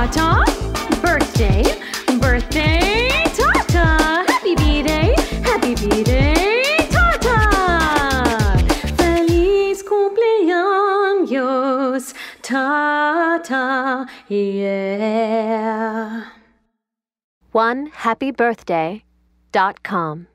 Tata. Birthday, birthday, Tata. Happy B-Day, happy B-Day, Tata. Feliz cumpleaños, Tata, yeah. One happy birthday dot com.